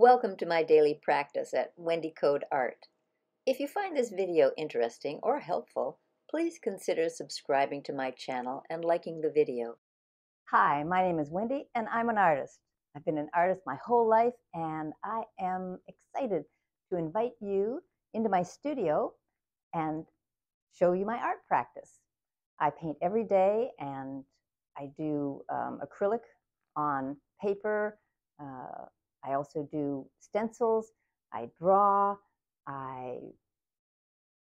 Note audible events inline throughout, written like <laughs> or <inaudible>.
Welcome to my daily practice at Wendy Coad Art. If you find this video interesting or helpful, please consider subscribing to my channel and liking the video. Hi, my name is Wendy and I'm an artist. I've been an artist my whole life and I am excited to invite you into my studio and show you my art practice. I paint every day and I do um, acrylic on paper, uh, I also do stencils, I draw, I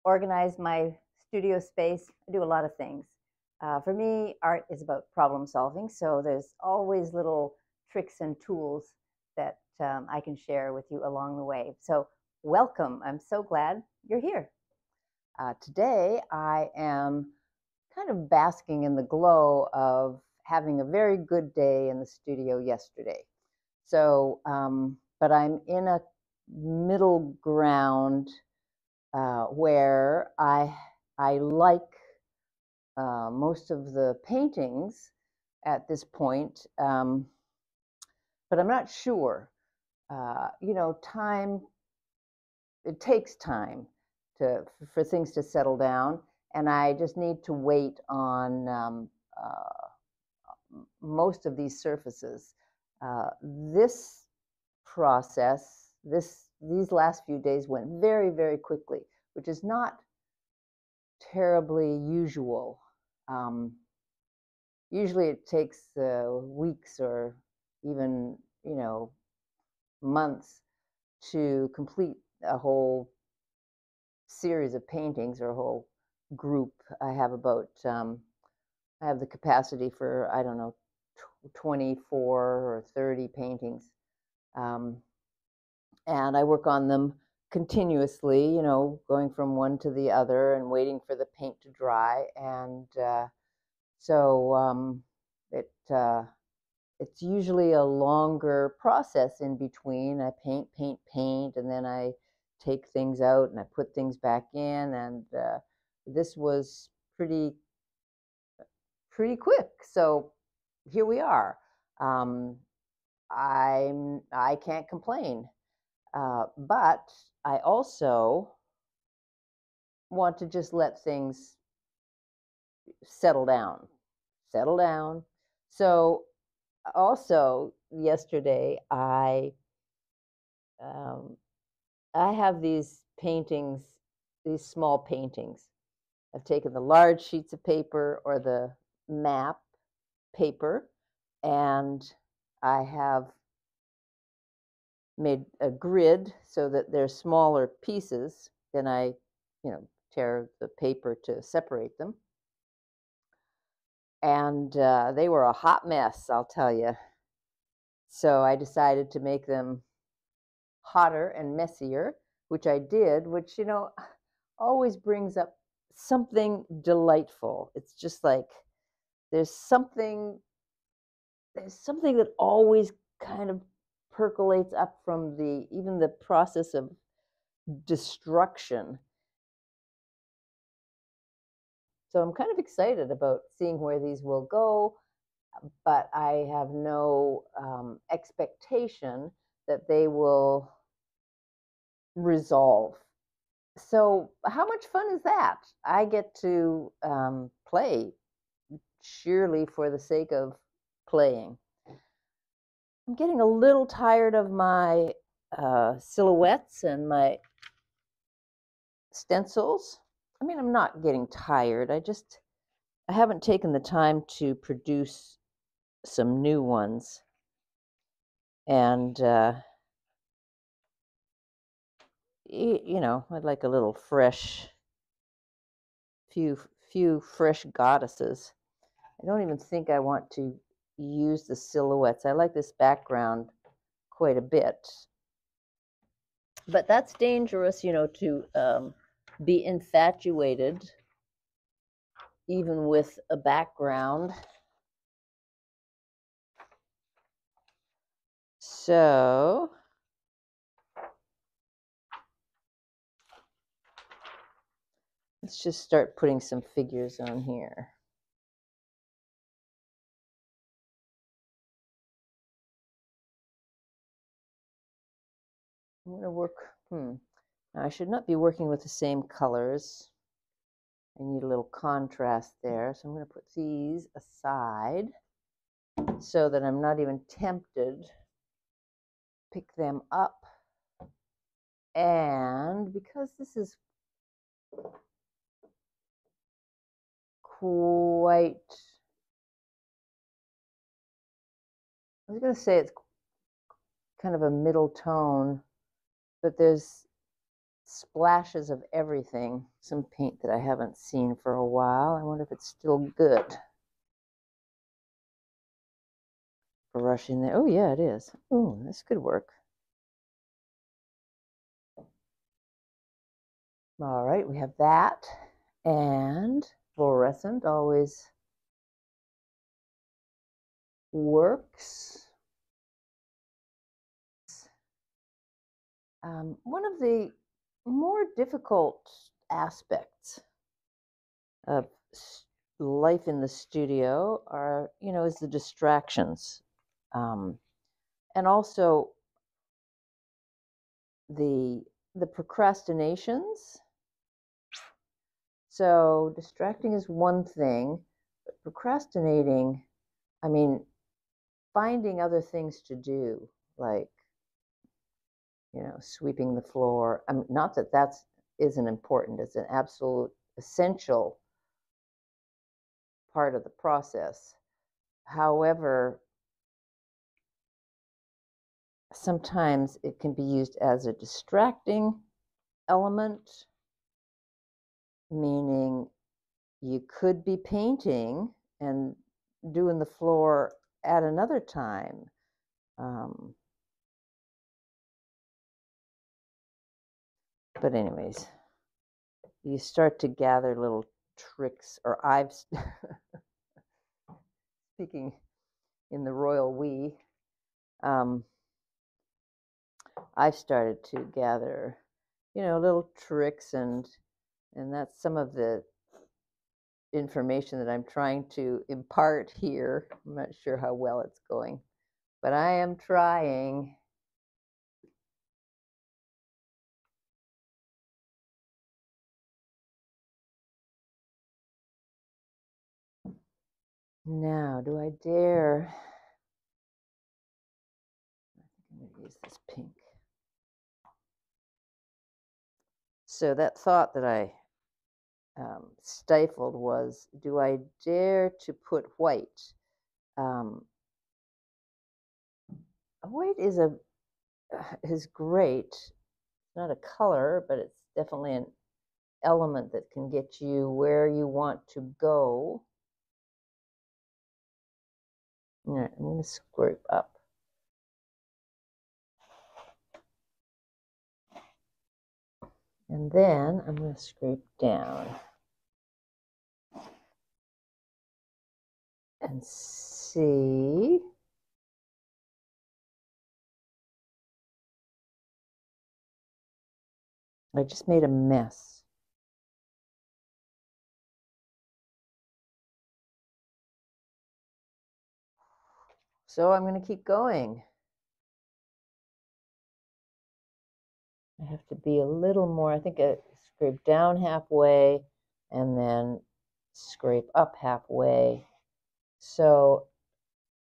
organize my studio space, I do a lot of things. Uh, for me, art is about problem solving, so there's always little tricks and tools that um, I can share with you along the way. So, welcome. I'm so glad you're here. Uh, today, I am kind of basking in the glow of having a very good day in the studio yesterday. So, um, but I'm in a middle ground uh, where I I like uh, most of the paintings at this point, um, but I'm not sure. Uh, you know, time it takes time to for things to settle down, and I just need to wait on um, uh, most of these surfaces uh, this process, this these last few days went very, very quickly, which is not terribly usual. Um, usually, it takes uh, weeks or even you know months to complete a whole series of paintings or a whole group. I have about um, I have the capacity for I don't know 24 or 30 paintings. Um, and I work on them continuously, you know, going from one to the other and waiting for the paint to dry. And uh, so um, it uh, it's usually a longer process in between. I paint, paint, paint, and then I take things out and I put things back in. And uh, this was pretty pretty quick. So here we are. Um, I'm I can't complain, uh, but I also want to just let things settle down, settle down. So also yesterday I um, I have these paintings, these small paintings. I've taken the large sheets of paper or the map paper and I have made a grid so that they're smaller pieces. Then I, you know, tear the paper to separate them. And uh, they were a hot mess, I'll tell you. So I decided to make them hotter and messier, which I did, which, you know, always brings up something delightful. It's just like there's something there's something that always kind of percolates up from the even the process of destruction. So i'm kind of excited about seeing where these will go but i have no um, expectation that they will resolve. So how much fun is that? I get to um, play sheerly for the sake of playing. I'm getting a little tired of my uh, silhouettes and my stencils. I mean, I'm not getting tired. I just, I haven't taken the time to produce some new ones. And, uh, you know, I'd like a little fresh, few, few fresh goddesses. I don't even think I want to use the silhouettes. I like this background quite a bit. But that's dangerous, you know, to um, be infatuated even with a background. So, let's just start putting some figures on here. I'm going to work, hmm. Now I should not be working with the same colors. I need a little contrast there. So I'm going to put these aside so that I'm not even tempted. Pick them up. And because this is quite, I was going to say it's kind of a middle tone, but there's splashes of everything. Some paint that I haven't seen for a while. I wonder if it's still good. Brush in there. Oh, yeah, it is. Oh, this could work. All right, we have that. And fluorescent always works. Um, one of the more difficult aspects of life in the studio are, you know, is the distractions, um, and also the the procrastinations. So distracting is one thing, but procrastinating, I mean, finding other things to do, like you know, sweeping the floor. I mean, not that that's isn't important. It's an absolute essential part of the process. However, sometimes it can be used as a distracting element, meaning you could be painting and doing the floor at another time. Um, But anyways, you start to gather little tricks, or I've <laughs> speaking in the royal we. Um, I've started to gather, you know, little tricks, and and that's some of the information that I'm trying to impart here. I'm not sure how well it's going, but I am trying. Now, do I dare? I think I'm going to use this pink. So that thought that I um, stifled was, do I dare to put white? Um, white is a is great. Not a color, but it's definitely an element that can get you where you want to go. I'm going to scrape up. And then I'm going to scrape down. And see. I just made a mess. So I'm going to keep going. I have to be a little more, I think I scrape down halfway and then scrape up halfway so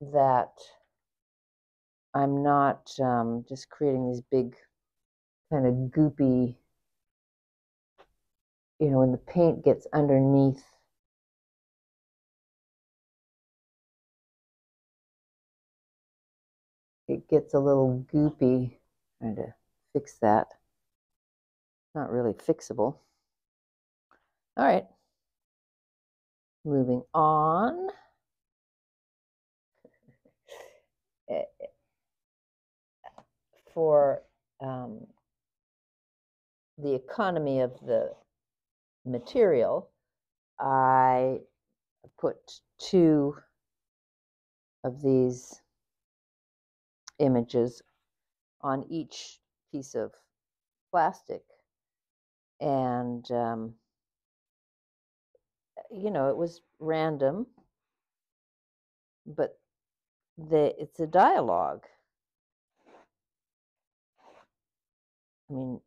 that I'm not um, just creating these big kind of goopy, you know, when the paint gets underneath it gets a little goopy. i Trying to fix that. Not really fixable. All right. Moving on. <laughs> Eh, for um, the economy of the material, I put two of these images on each piece of plastic. And, um, you know, it was random, but the, it's a dialogue. I mean,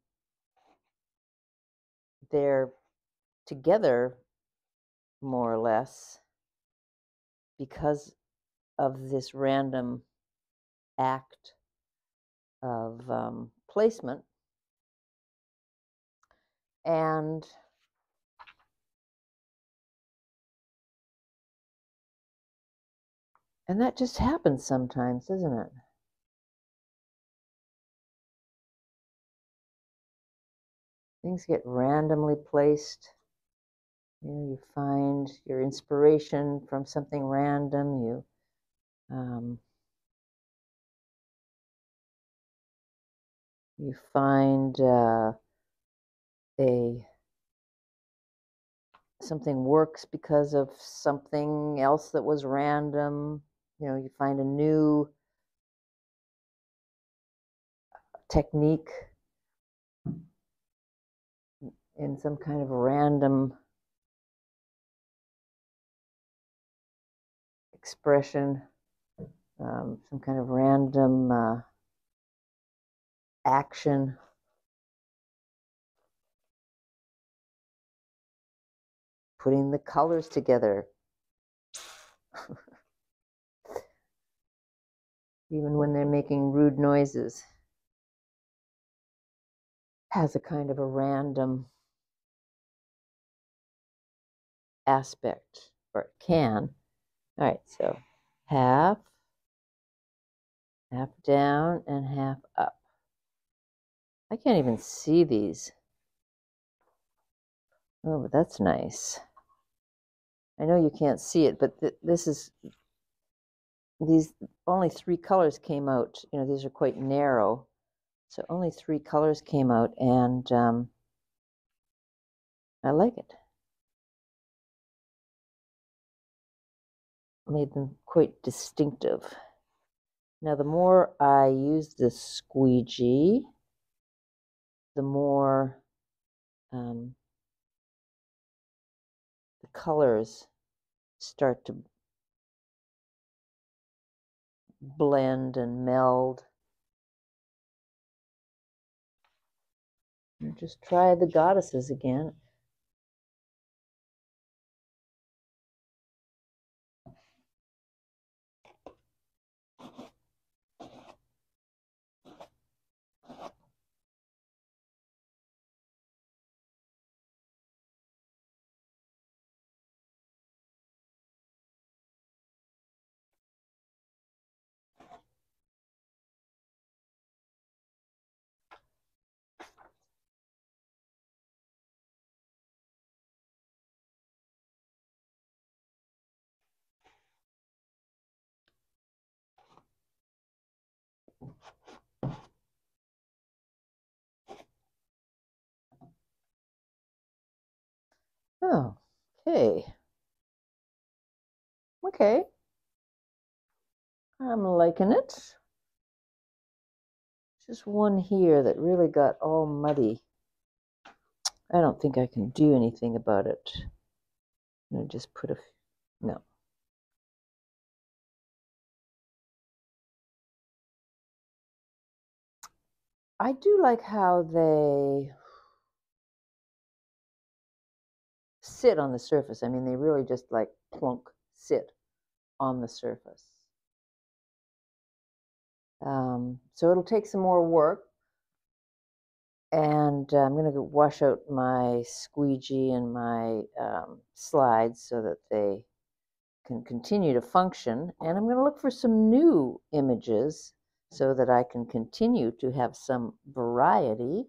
they're together more or less because of this random act of um, placement. And and that just happens sometimes, doesn't it? Things get randomly placed. You know, you find your inspiration from something random. You um, you find uh, a something works because of something else that was random. You know, you find a new technique in some kind of random expression, um, some kind of random uh, action. Putting the colors together. <laughs> Even when they're making rude noises, has a kind of a random aspect, or it can. All right, so half, half down, and half up. I can't even see these. Oh, but that's nice. I know you can't see it, but th this is, these, only three colors came out. You know, these are quite narrow. So only three colors came out, and um, I like it. made them quite distinctive. Now, the more I use this squeegee, the more um, the colors start to blend and meld. And just try the goddesses again. Oh, okay. Okay. I'm liking it. Just one here that really got all muddy. I don't think I can do anything about it. To just put a, no. I do like how they sit on the surface. I mean, they really just like plunk sit on the surface. Um, so it'll take some more work. And uh, I'm going to wash out my squeegee and my um, slides so that they can continue to function. And I'm going to look for some new images so that I can continue to have some variety.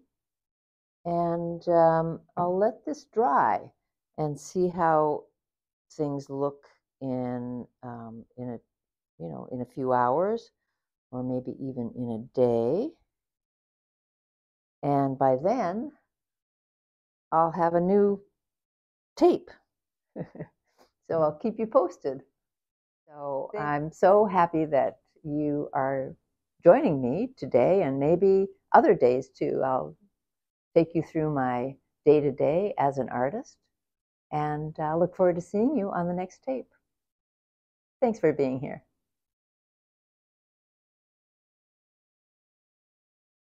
And um, I'll let this dry and see how things look in um, in a you know in a few hours or maybe even in a day. And by then I'll have a new tape. <laughs> So I'll keep you posted. So Thanks. I'm so happy that you are joining me today and maybe other days too. I'll take you through my day to day as an artist and uh, look forward to seeing you on the next tape. Thanks for being here.